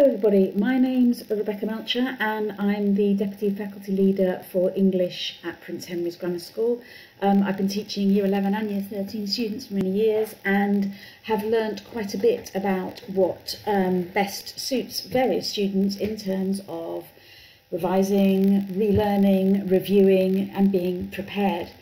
Hello everybody, my name's Rebecca Melcher and I'm the Deputy Faculty Leader for English at Prince Henry's Grammar School. Um, I've been teaching Year 11 and Year 13 students for many years and have learnt quite a bit about what um, best suits various students in terms of revising, relearning, reviewing and being prepared.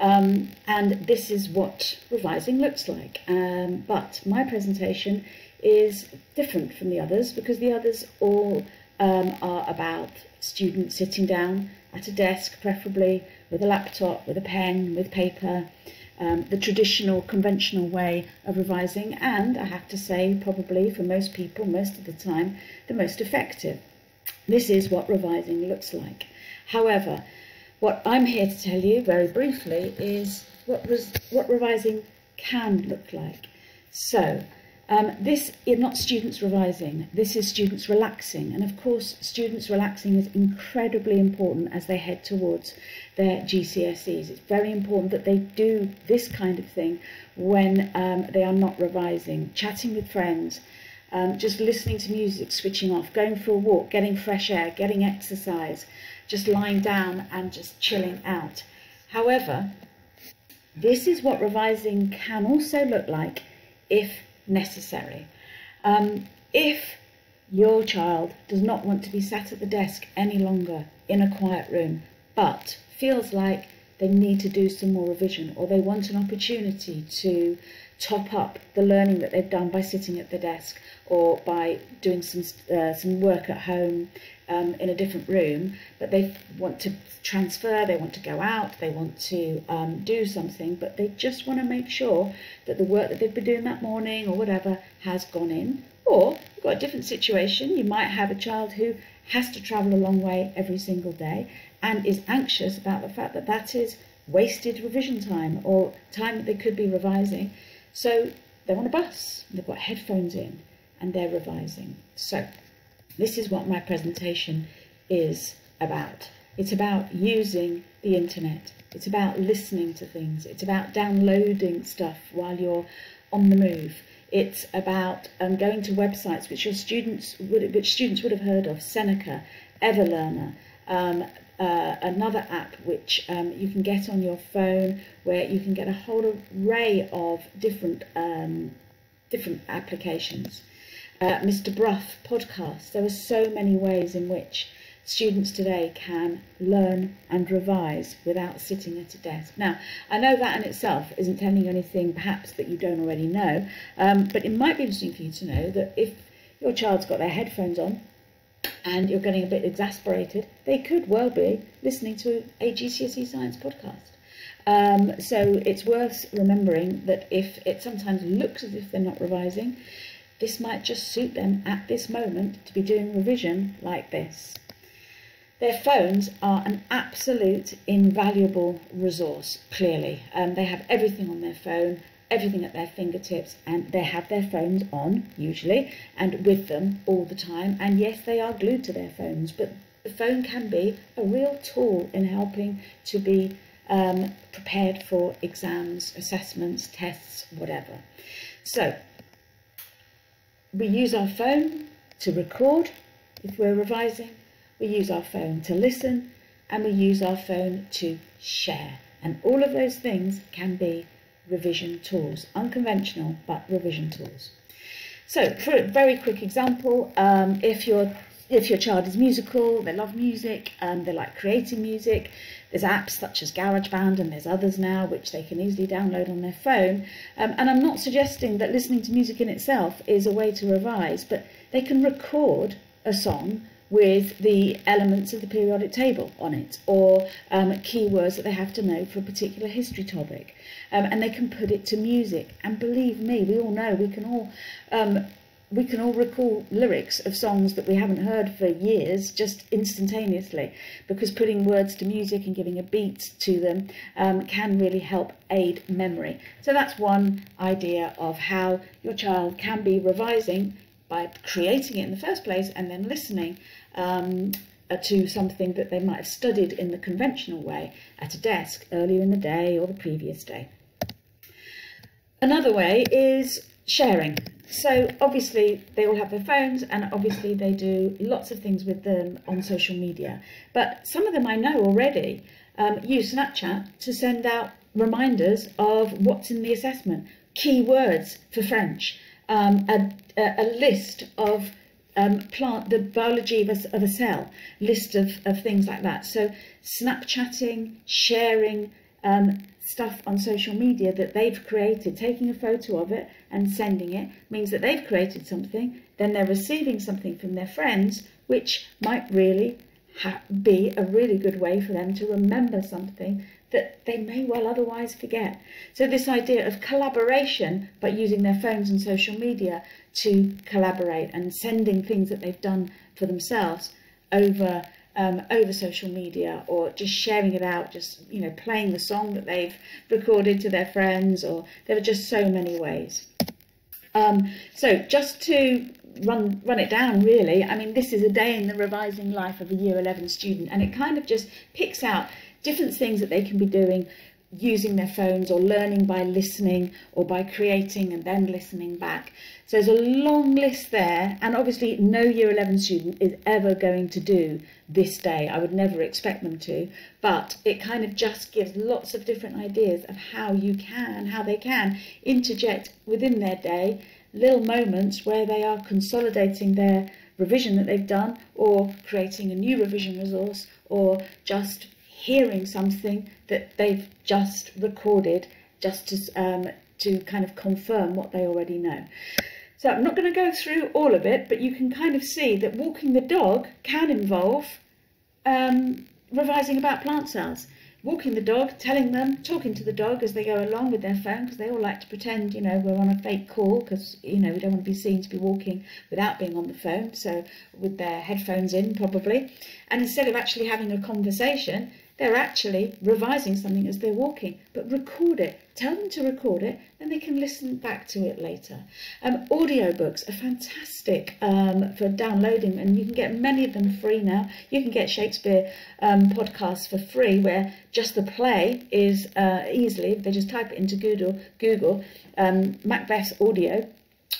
Um, and this is what revising looks like. Um, but my presentation is different from the others because the others all um, are about students sitting down at a desk, preferably with a laptop, with a pen, with paper, um, the traditional, conventional way of revising, and I have to say, probably for most people, most of the time, the most effective. This is what revising looks like. However, what I'm here to tell you very briefly is what, what revising can look like. So, um, this is not students revising, this is students relaxing. And of course, students relaxing is incredibly important as they head towards their GCSEs. It's very important that they do this kind of thing when um, they are not revising, chatting with friends, um, just listening to music, switching off, going for a walk, getting fresh air, getting exercise, just lying down and just chilling out. However, this is what revising can also look like if necessary. Um, if your child does not want to be sat at the desk any longer in a quiet room, but feels like they need to do some more revision or they want an opportunity to top up the learning that they've done by sitting at the desk or by doing some uh, some work at home um, in a different room, but they want to transfer, they want to go out, they want to um, do something, but they just want to make sure that the work that they've been doing that morning or whatever has gone in. Or you've got a different situation. You might have a child who has to travel a long way every single day and is anxious about the fact that that is wasted revision time or time that they could be revising. So they're on a bus, they've got headphones in, and they're revising. So this is what my presentation is about. It's about using the internet. It's about listening to things. It's about downloading stuff while you're on the move. It's about um, going to websites which your students would, which students would have heard of, Seneca, Everlearner, um, uh, another app which um, you can get on your phone where you can get a whole array of different um, different applications uh, Mr. Bruff podcast. There are so many ways in which students today can learn and revise without sitting at a desk. Now, I know that in itself isn't telling you anything perhaps that you don't already know, um, but it might be interesting for you to know that if your child's got their headphones on and you're getting a bit exasperated, they could well be listening to a GCSE science podcast. Um, so it's worth remembering that if it sometimes looks as if they're not revising, this might just suit them at this moment to be doing revision like this. Their phones are an absolute invaluable resource, clearly. Um, they have everything on their phone, everything at their fingertips, and they have their phones on, usually, and with them all the time. And yes, they are glued to their phones, but the phone can be a real tool in helping to be um, prepared for exams, assessments, tests, whatever. So, we use our phone to record if we're revising, we use our phone to listen, and we use our phone to share. And all of those things can be revision tools, unconventional but revision tools. So, for a very quick example, um, if your if your child is musical, they love music, um, they like creating music, there's apps such as GarageBand and there's others now which they can easily download on their phone. Um, and I'm not suggesting that listening to music in itself is a way to revise, but they can record a song with the elements of the periodic table on it or um, keywords that they have to know for a particular history topic. Um, and they can put it to music. And believe me, we all know we can all um, we can all recall lyrics of songs that we haven't heard for years just instantaneously because putting words to music and giving a beat to them um, can really help aid memory. So that's one idea of how your child can be revising by creating it in the first place and then listening um, uh, to something that they might have studied in the conventional way at a desk earlier in the day or the previous day. Another way is sharing. so obviously they all have their phones and obviously they do lots of things with them on social media. But some of them I know already um, use Snapchat to send out reminders of what's in the assessment, key words for French, um, a, a, list of um, plant, the biology of a, of a cell, list of, of things like that. So Snapchatting, sharing, um, stuff on social media that they've created, taking a photo of it and sending it means that they've created something, then they're receiving something from their friends, which might really be a really good way for them to remember something that they may well otherwise forget. So this idea of collaboration, but using their phones and social media to collaborate and sending things that they've done for themselves over um, over social media or just sharing it out, just you know playing the song that they've recorded to their friends, or there are just so many ways. Um, so just to run run it down really, I mean this is a day in the revising life of a year 11 student, and it kind of just picks out different things that they can be doing using their phones or learning by listening or by creating and then listening back. So there's a long list there, and obviously, no year 11 student is ever going to do this day. I would never expect them to, but it kind of just gives lots of different ideas of how you can, how they can interject within their day little moments where they are consolidating their revision that they've done or creating a new revision resource or just hearing something that they've just recorded just to, um, to kind of confirm what they already know. So I'm not going to go through all of it, but you can kind of see that walking the dog can involve um, revising about plant cells. Walking the dog, telling them, talking to the dog as they go along with their phone, because they all like to pretend, you know, we're on a fake call, because, you know, we don't want to be seen to be walking without being on the phone, so with their headphones in, probably. And instead of actually having a conversation, they're actually revising something as they're walking, but record it. Tell them to record it, then they can listen back to it later. Um, audiobooks are fantastic um, for downloading, and you can get many of them free now. You can get Shakespeare um, podcasts for free, where just the play is uh, easily, they just type it into Google, Google um, Macbeth's audio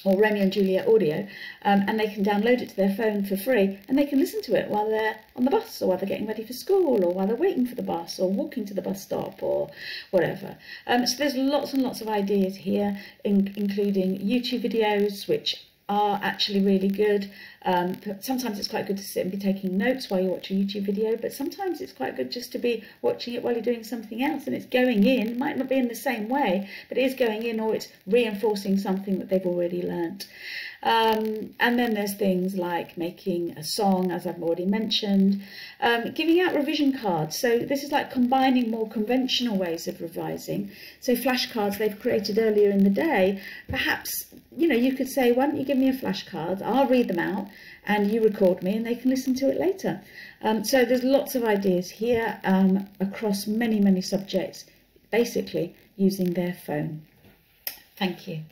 or Romeo and Juliet audio, um, and they can download it to their phone for free, and they can listen to it while they're on the bus, or while they're getting ready for school, or while they're waiting for the bus, or walking to the bus stop, or whatever. Um, so there's lots and lots of ideas here, in, including YouTube videos, which are actually really good. Um, sometimes it's quite good to sit and be taking notes while you watch a YouTube video, but sometimes it's quite good just to be watching it while you're doing something else and it's going in, might not be in the same way, but it is going in or it's reinforcing something that they've already learnt. Um, and then there's things like making a song, as I've already mentioned, um, giving out revision cards. So this is like combining more conventional ways of revising. So flashcards they've created earlier in the day, perhaps, you know, you could say, why don't you give me a flashcard? I'll read them out and you record me and they can listen to it later. Um, so there's lots of ideas here um, across many, many subjects, basically using their phone. Thank you.